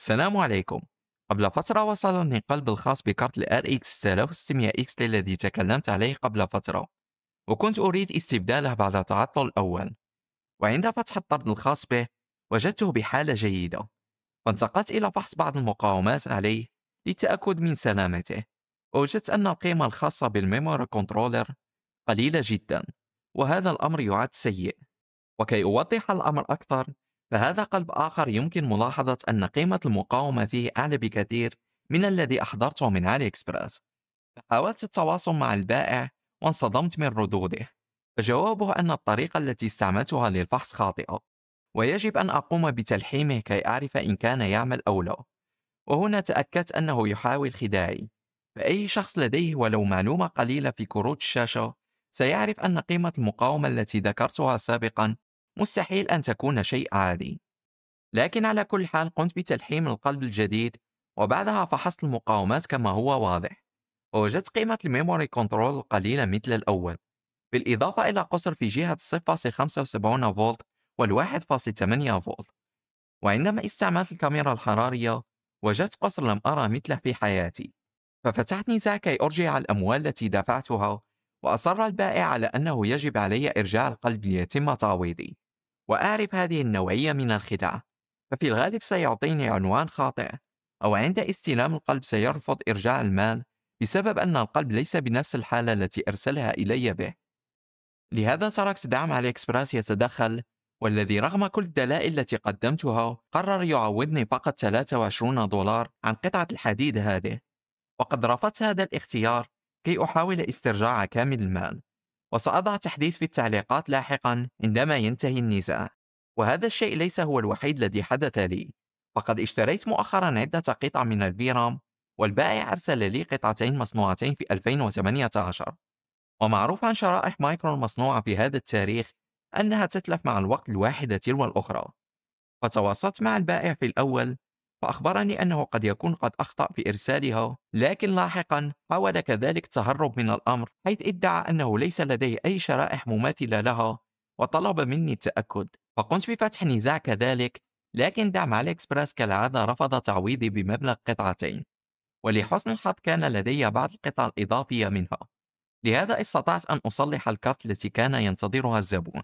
السلام عليكم. قبل فترة وصلني القلب الخاص بكارت ال RX 3600 XT الذي تكلمت عليه قبل فترة وكنت أريد استبداله بعد التعطل الأول. وعند فتح الطرد الخاص به وجدته بحالة جيدة. فانتقلت إلى فحص بعض المقاومات عليه للتأكد من سلامته. وجدت أن القيمة الخاصة بال memory controller قليلة جدا وهذا الأمر يعد سيء. وكي أوضح الأمر أكثر فهذا قلب آخر يمكن ملاحظة أن قيمة المقاومة فيه أعلى بكثير من الذي أحضرته من علي إكسبرس. فحاولت التواصل مع البائع وانصدمت من ردوده. فجوابه أن الطريقة التي استعملتها للفحص خاطئة ويجب أن أقوم بتلحيمه كي أعرف إن كان يعمل أو لا. وهنا تأكدت أنه يحاول خداعي. فأي شخص لديه ولو معلومة قليلة في كروت الشاشة سيعرف أن قيمة المقاومة التي ذكرتها سابقا مستحيل أن تكون شيء عادي. لكن على كل حال قمت بتلحيم القلب الجديد وبعدها فحصت المقاومات كما هو واضح ووجدت قيمة ال memory control قليلة مثل الأول. بالإضافة إلى قصر في جهة 0.75 فولت وال1.8 فولت. وعندما استعملت الكاميرا الحرارية وجدت قصر لم أرى مثله في حياتي. ففتحت نزاع كي أرجع الأموال التي دفعتها وأصر البائع على أنه يجب علي إرجاع القلب ليتم تعويضي وأعرف هذه النوعية من الخداع ففي الغالب سيعطيني عنوان خاطئ أو عند استلام القلب سيرفض إرجاع المال بسبب أن القلب ليس بنفس الحالة التي أرسلها إلي به. لهذا تركت دعم علي إكسبرس يتدخل والذي رغم كل الدلائل التي قدمتها قرر يعوضني فقط 23 دولار عن قطعة الحديد هذه وقد رفضت هذا الاختيار كي أحاول استرجاع كامل المال وسأضع تحديث في التعليقات لاحقا عندما ينتهي النزاع. وهذا الشيء ليس هو الوحيد الذي حدث لي. فقد اشتريت مؤخرا عدة قطع من الفيرام والبائع أرسل لي قطعتين مصنوعتين في 2018 ومعروف عن شرائح مايكرون المصنوعة في هذا التاريخ أنها تتلف مع الوقت الواحدة تلو الأخرى. فتواصلت مع البائع في الأول فأخبرني أنه قد يكون قد أخطأ في إرسالها لكن لاحقا حاول كذلك التهرب من الأمر حيث ادعى أنه ليس لديه أي شرائح مماثلة لها وطلب مني التأكد. فقمت بفتح نزاع كذلك لكن دعم علي إكسبرس كالعادة رفض تعويضي بمبلغ قطعتين. ولحسن الحظ كان لدي بعض القطع الإضافية منها. لهذا استطعت أن أصلح الكارت التي كان ينتظرها الزبون.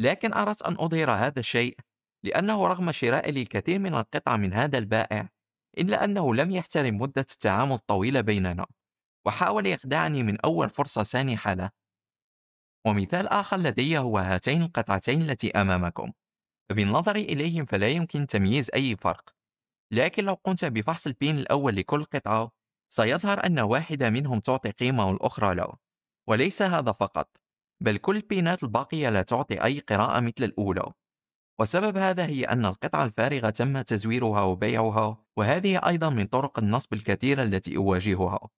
لكن أردت أن أظهر هذا الشيء لأنه رغم شرائي للكثير من القطع من هذا البائع إلا أنه لم يحترم مدة التعامل الطويلة بيننا وحاول يخدعني من أول فرصة سانحة له. ومثال آخر لدي هو هاتين القطعتين التي أمامكم. فبالنظر إليهم فلا يمكن تمييز أي فرق لكن لو قمت بفحص البين الأول لكل قطعة سيظهر أن واحدة منهم تعطي قيمة والأخرى لا وليس هذا فقط بل كل البينات الباقية لا تعطي أي قراءة مثل الأولى. وسبب هذا هي أن القطعة الفارغة تم تزويرها وبيعها وهذه أيضا من طرق النصب الكثيرة التي أواجهها.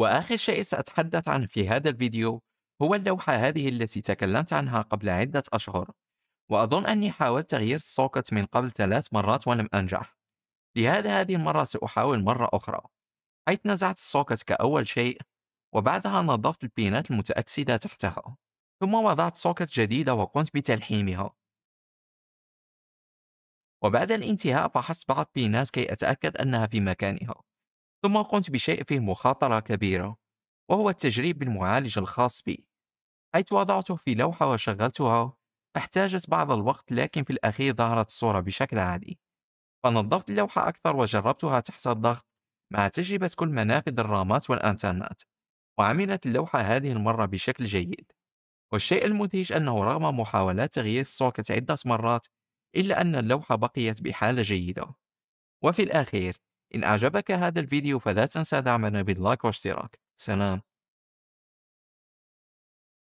وآخر شيء سأتحدث عنه في هذا الفيديو هو اللوحة هذه التي تكلمت عنها قبل عدة أشهر وأظن أني حاولت تغيير السوكت من قبل ثلاث مرات ولم أنجح. لهذا هذه المرة سأحاول مرة أخرى. حيث نزعت ال socket كأول شيء وبعدها نظفت البينات المتأكسدة تحتها ثم وضعت socket جديدة وقمت بتلحيمها. وبعد الانتهاء فحصت بعض بينات كي أتأكد أنها في مكانها ثم قمت بشيء فيه مخاطرة كبيرة وهو التجريب بالمعالج الخاص بي. حيث وضعته في لوحة وشغلتها احتاجت بعض الوقت لكن في الأخير ظهرت الصورة بشكل عادي. فنظفت اللوحة أكثر وجربتها تحت الضغط مع تجربة كل منافذ الرامات والأنترنت وعملت اللوحة هذه المرة بشكل جيد. والشيء المدهش أنه رغم محاولات تغيير ال socket عدة مرات إلا أن اللوحة بقيت بحالة جيدة. وفي الأخير إن أعجبك هذا الفيديو فلا تنسى دعمنا بال like واشتراك. سلام.